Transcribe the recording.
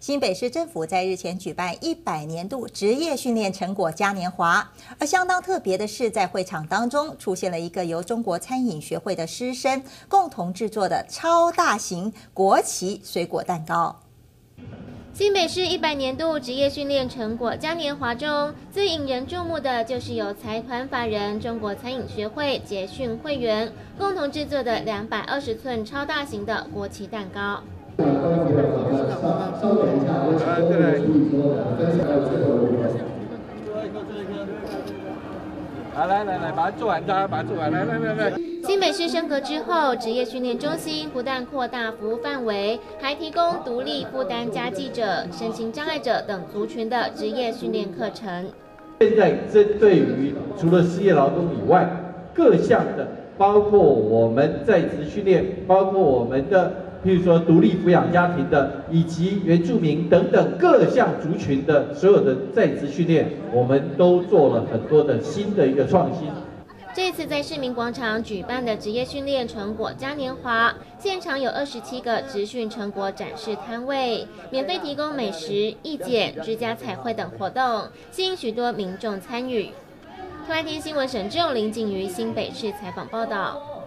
新北市政府在日前举办一百年度职业训练成果嘉年华，而相当特别的是，在会场当中出现了一个由中国餐饮学会的师生共同制作的超大型国旗水果蛋糕。新北市一百年度职业训练成果嘉年华中，最引人注目的就是由财团法人中国餐饮学会结训会员共同制作的两百二十寸超大型的国旗蛋糕。来来来来，把它做完，大家把它做完，来来来来。新北市升格之后，职业训练中心不但扩大服务范围，还提供独立负担家计者、身心障碍者等族群的职业训练课程。现在针对于除了失业劳动以外，各项的，包括我们在职训练，包括我们的。譬如说，独立抚养家庭的，以及原住民等等各项族群的所有的在职训练，我们都做了很多的新的一个创新。这次在市民广场举办的职业训练成果嘉年华，现场有二十七个职训成果展示摊位，免费提供美食、意见、居家彩绘等活动，吸引许多民众参与。突然听新闻，沈志勇、林景瑜新北市采访报道。